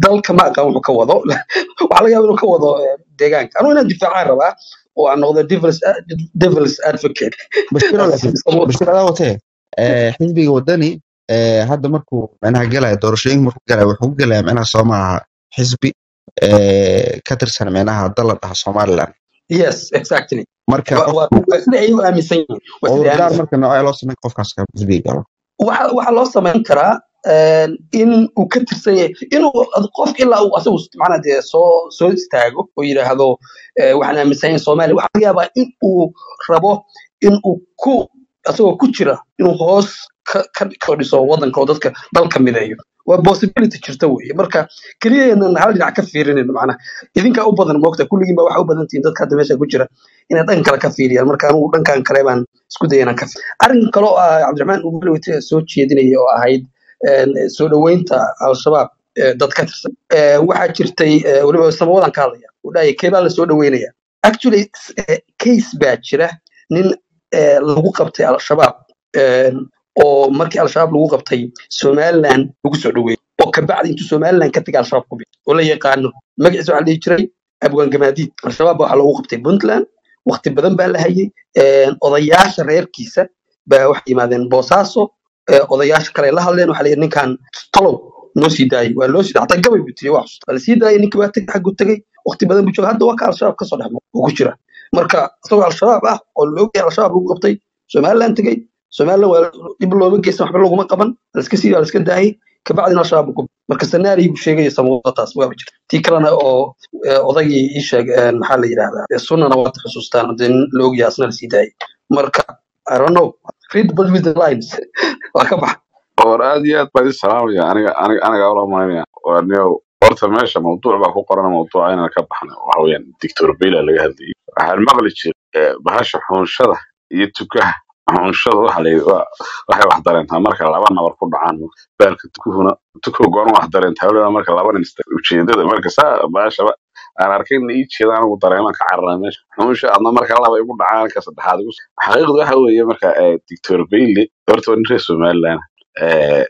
dalka ma aqaan wuxuu ka wado. Waxaa laga yaaba inuu ka wado eh, deegaanka. Anigu inaan difaacaan rabaa oo aan noqdo devils advocate. Eh, xisbiga wadani eh, hadda markuu micnaha gelaya doorashooyinka markuu gelaya wuxuu ku gelaya micnaha soo maaha xisbi ka tirsan micnaha dal la dhaha somaliland yes exactly. Marka sida ay u aaminsan yihiin marka noocee loo sameyn qofkaas ka xisbiga galo waxa waxa loo samayn karaa een, in uu ka tirsan yahay inuu qof ilaa uu asagu macnaa dee soo soo istaago oo yidhaahdo eh, waxaan aaminsan yahay soomaaliya waxaa laga yaabaa in uu rabo in uu ku asagoo ku jira inuu hoos ka ka ka dhiso wadanka oo dadka dalka mideeyo waa possibility jirta weeye. Marka keliyanan hal dhinac ka fiirinin macnaa idinkaa u badan moogta kulligiin waxa u badan tihiin dadka hadda meesha ku jira inay dhan kale ka fiiriyaan. Marka anugu dhankan kale baan isku daya ka fiir arrin kale ah cabdiraxmaan uu malowte soo jeedinaya oo ahayd soo dhoweynta al-shabaab ee dad ka tirsan Ee, waxaa jirtay ee, weliba samawadan ka hadlaya. Uu dhahaya kee baa la soo dhoweynaya. Actually case baa jira nin lagu qabtay al-shabaab oo markii al-shabaab lagu qabtay somaliland lagu soo dhoweeyey oo kabacdi intuu somaliland ka tegay al-shabaab ku oo la yaqaano magaciisa waxaa dhihi jiray abwaan al-shabaab baa waxaa loogu qabtay puntland waqti badan baa la hayay odayaasha reerkiisa baa waxay yimaadeen boosaaso odayaasha kale la hadleen waxaa la yidhi ninkan talow noo sii daayay waa loo sii daayay xataa gabay buu tiri waa la sii daayay ninkii waa tegay xagguu tegay waqti badan buu joogay hadda waa ka al-shabaab ka soo dhex uu ku jira. Marka isagoo al-shabaab ah oo la al-shabaab lagu qabtay somaliland tegay somaliland waa dhib looma geysan waxba laguma qaban la iska sii waa la iska daayay kabacdina ku marka scenario buu sheegaya samuudataas waaba jira tii kalena oo ee, odaygii ii sheeg maxaa la yidhahdaa sunnana waad xusuustaan nin la ogyahay asna la sii daayay marka i read between the lines. waa ka baxa war aad iyo aad baa idin salaamaya aniga aniga aniga ula malinaya waa niyow horta meesha mawduuc baa ku qoran mawduuca ka baxna waxa weeyaan doctor bela laga hadlayay waxaan maqli jiray bahasha xuunshada iyo tukaha waa- waxay wax dareentaa marka laba nabar ku dhacaan baalka tukuhu goon wax dareentaa waliba marka laba nin ujeedada marka saa bahashaba aan arkayna ii jeeda anigu dareemaan ka carara meesha. Xuunsha adna marka laba igu dhacaan ka saddexaad igu xaqiiqdu waxa weeye marka eh, doctor bailey horta waa nin reer eh,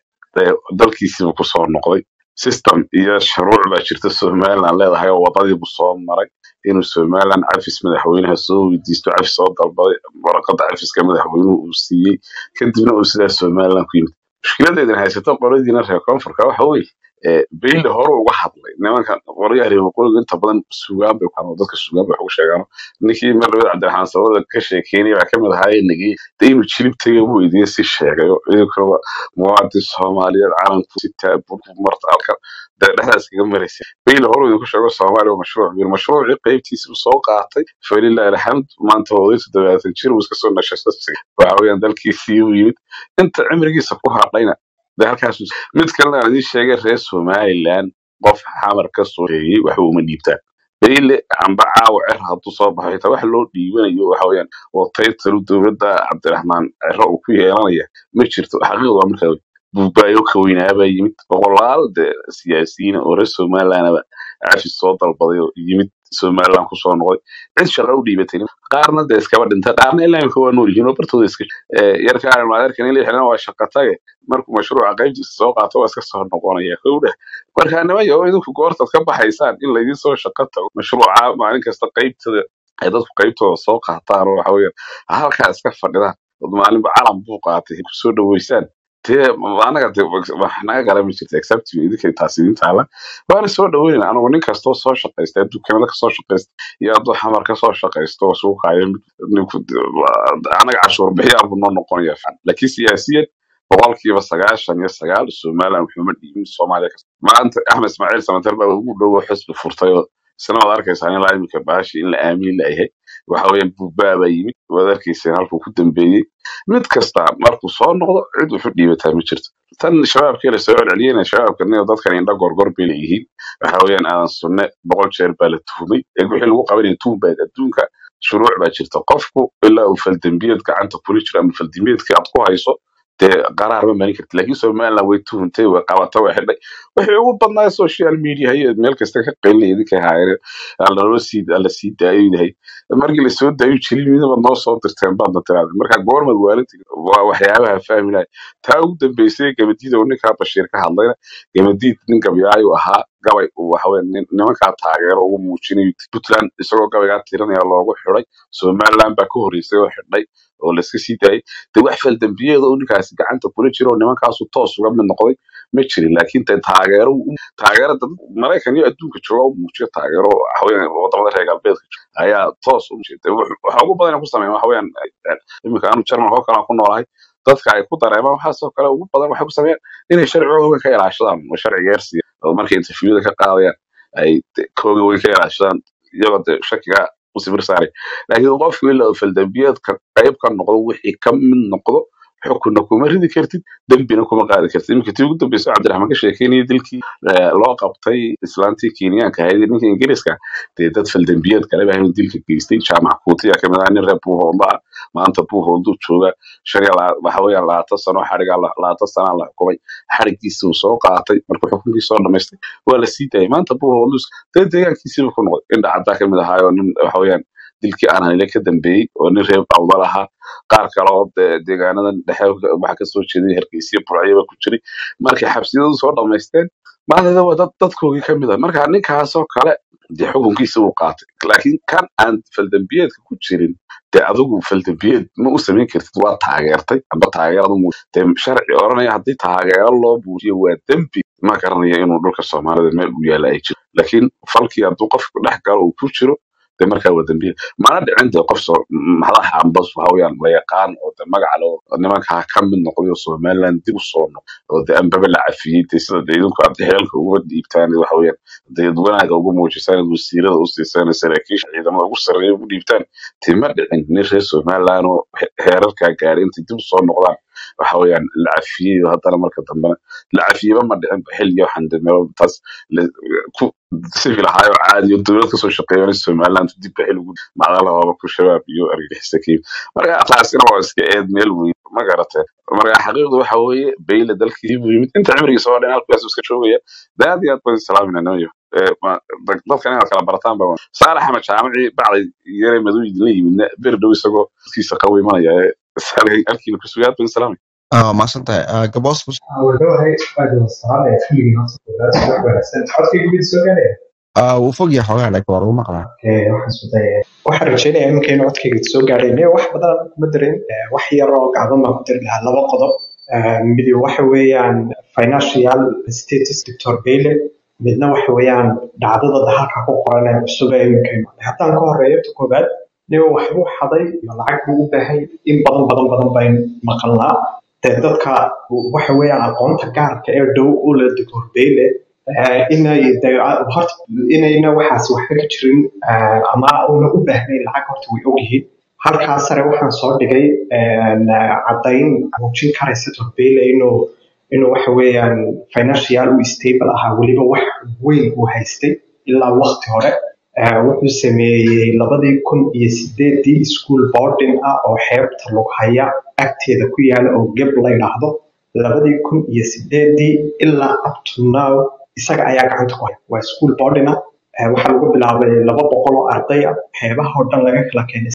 dalkiisiiba ku soo noqday. System iyo shuruuc baa jirta somaliland leedahay oo wadadiibu soo maray inuu somaliland cafis madaxweynaha soo weydiisto cafis soo dalbaday waraqada cafiska madaxweynuhu uu siiyey. Kadibna uu sidaa somaliland ku yimid. Mushkiladeedan haysato qoladiina reer koonfurka waxa weeye bailey hore uga hadlay. Nimankan qoryaha waqooyiga inta badan sugaan bay ku hadlaan dadka sugaan bay wax sheegaan. Ninkii mardhawed cabdiraxmaan sabada ka sheekeynaya waxaa ka mid ahaa inagii de inuu jilib tagay u weydiiyey si sheegayo idinkaba muwaadin soomaaliyeed calanku sitaa burku marta halka dee dhexdaas kaga maraysay bayle hore idinku sheego soomaaliya waa mashruuc bir mashruucii qaybtiisa soo qaatay falilahi alxamd maanta oday toddobaatan jir uu iska soo nashasastay waxa weeyaan dalkiisii u yimid. Inta cimrigiisa ku hadhayna mid kalena aan sheegay reer somaliland qof xamar ka soo heeyey waxba uma dhiibtaan beyle amba caawa cer hadduu soo baxo xitaa wax loo dhiibanayo waxa weeyaan oo dowladda cabdiraxmaan cero uu ku yeelanaya ma jirto xaqiiqda waa markaa buubaayo ka weynaabaa yimid boqolaal de siyaasiyiin oo reer somalilandaba cafis soo dalbaday oo yimid somaliland ku soo noqday cid shaqa u dhiibatay qaarna de iskaba dhintay qaarna ilaa imika waa nool yihiin oo bartooda waa shaqa tage markuu mashruuca qaybtiisa soo qaato waa iska soo noqonaya kowdha markaa nimayo idinku goortaad ka baxaysaan in laydin soo shaqa tago mashruuca maalin kasta qaybtada ay dadku qaybtooda soo qaataan oo waxa weeyaan halkaa iska fadhidaan maalinba calam buu qaatay ku soo dhaweysaan dee anaga de wax naga gara ma jirta waana soo dhaweynayna anigu nin kastoo soo shaqaysta dukaamada ka soo shaqaysta iyo hadduu xamar ka soo shaqaysto oo suuqaayo ninku anaga cashuur bixiyaa buu noo noqonaya laakiin siyaasiyan boqolkiiba sagaashan iyo sagaal somaliland wuxuuma dhiibin soomaaliya maanta axmed ismaaciil samater baa ugu dhowo xisbi furtay oo isna waad arkaysaa ilaa imika baashi in la aamini layahay. waxa weeyaan buubaa baa yimid arkayseen halkuu ku dambeeyey. Mid kasta markuu soo noqdo cid wuxu dhiibataa ma jirto. Tan shabaabkii la soo celceliyena shabaabka nin dadkan indha gorgor bay leeyihiin. Waxa aadan sunne boqol jeer baa la tuhumay wixii lagu qabanaya tuhum baa adduunka shuruuc baa jirta qofku ilaa uu faldembiyeed gacanta kula jiro ama faldembiyeedkii aad ku hayso dee qaraar ma marin karti laakiin somaliland way tuhuntay way qabatay way xidhay. Wixii ugu badnaa social media iyo meel kasta ka qelinaya idinka haayeen alaloo sii daayo yahay markii la soo daayo jilimidaba noo soo dirteen baadna tiraada marka goormad waalinta waa waxyaabaha fahmi lahay. Taa ugu dambeysay gabadiida oo ninkaa bashiir ka hadlayna. Gabadiid nin gabyaayu ahaa gabay nimankaa taageero ugu muujinayo puntland isagoo gabaygaa tiranaya loogu xiday somaliland baa ka horreysay oo xidhay oo layska sii daayay. De wax faldambiyeeda oo ninkaasi gacanta kula jiro oo nimankaasu toos uga mid noqday ma jirin laakiin taageero taageero dad maraykan iyo adduunka jooga u muujiyo taageero waxaweyaan waddamada reer galbeedka ayaa toos waxa ugu badan ku sameeyaan waxaweyaan iminka anu jarmalka oo kale ku noolahay dadka ay ku dareemaan waxaasoo kale ugu badan waxay ku sameeyaan inay sharciga weyn ka ilaashadaan sharciga yarsiya oo markay interviewada ka qaadayaan ay kooga weyn ka ilaashadaan iyagoo de shakiga usibir saaray laakiin qofku ilaa uu qayb ka noqdo wixii ka mid noqdo xukunna kuma ridi kartid dembina kuma qaadi kartid. Iminka tii ugu dambeysay cabdiraxmaan ka sheekeynayay dilkii loo qabtay islaantii kenyaanka ahayd ninka ingiriiska dee dad faldambiyeed kale baa inuu dilka geystay. Jaamac kuutiya ka mid ah nin reer buuhoodla ah maanta buuhooduu jooga shan iyo waxa weeyaan labaatan sano xadhiga labaatan sanaa la xukumay xadhigiisi uu soo qaatay markuu xukunkii soo dhamaystay. Waa la sii daayay. Maanta buuhoodlus dee deegaankiisiiba ku noqday. Indha caddaa ka mid ahaayo nin waxa dilkii aan hanile ka dambeeyey oo nin reer awdal ahaa qaar kale oo deegaanadan dhexe waxa ka soo jeeday hargeysiya burciyaba ku jiray. Markay xabsiyadu soo dhamaysteen maanta waa dad dadkoogii ka mid ah. Marka ninkaasoo kale dee xukunkiisa uu qaatay. Laakiin kan aan faldambiyeedka ku jirin dee adigu faldambiyeed ma u samayn kartid waa taageertay amba taageeradu mu dee sharci oranaya haddii taageero loo buujiyo waa dembi ma garanayo inuu dhulka soomaalida meel u yaalla ay jiro. Laakiin falkii hadduu qofku dhex galo uu ku jiro de markaa waa dambiye. Mana dhicin de qof madaxa amba waxaweyaan la yaqaan oo de magaca loo ka mid noqday somaliland dib u soo noqday oo de ambaba la cafiyey de sida de idinku aad xeelka uga dhiibtaan waxaweyaan de wanaaga ugu muujisaan wasiirada u siisaan saraakiisha ciidamada ugu sarreeya ugu dhiibtaan. De ma dhicin nin reer somaliland oo heerarkaa gaaray intay dib u soo noqdaan waxa weeyaan la cafiyey haddana marka dambena. La cafiyeba ma dhicin xilliga waxaan de taas ku civil ahaayo caadi dowlad ka soo shaqeeya somaliland dib ba xilligu macdalahooba ku shabaab iyo argagixisa kayim marka taasina waa iska eed meel weyn ma garatee marka xaqiiqdu waxa weeye bayle dalkii buu yimid. Inta cimrigiisa oo dhan halkaas iska joogaya daad iyo aad baan salaamina nimayo dadkan inaad kala barataan ba saalax axmed jaamaci bacday yare madow idinla yimidna dhow isagoo dadkiisa qawo salaamay aa maasan tahay gaadhaya wuu fog yahay xoogaa laakiin waa lagu maqlaa waxaan rajaynayaa iminka inuu codkayga soo gaadhay mee wax badan kuma darin wax yar oo gacban baan ku dari lahaa laba qodob midi waxa weeyaan financial status doctor bayle midna waxa weeyaan dhacdada halka ku qoran ee cusub ee iminka haddaan ka horeeyo ta koobaad nin waxbuu xaday iyo lacag buu u baahay in badan badan badan bayn maqalnaa. Dee dadka waxa weeyaan aqoonta gaarka ee dhow doctor bayle inay horta inayna waxaas waxba ka jirin ama una u baahnayn lacag horta way ogyihiin. Halkaas sare waxaan soo dhigay caddayn muujin karaysa doctor bayle inuu inuu waxa weeyaan financial u stable ahaa. Weliba wax weyn uu haystay ilaa waqti hore. Eh, wuxuu sameeyey labadii kun iyo sideedii school boarding ah oo xeebta lughaya agteeda ku yaalla oo geb la yidhaahdo. Labadii kun iyo sideedii ilaa up to now isaga ayaa gacanta ku haya. Waa school boarding ah. Waxaa lagu bilaabay laba boqol oo arday ah xeebaha oo dhan laga kala keenay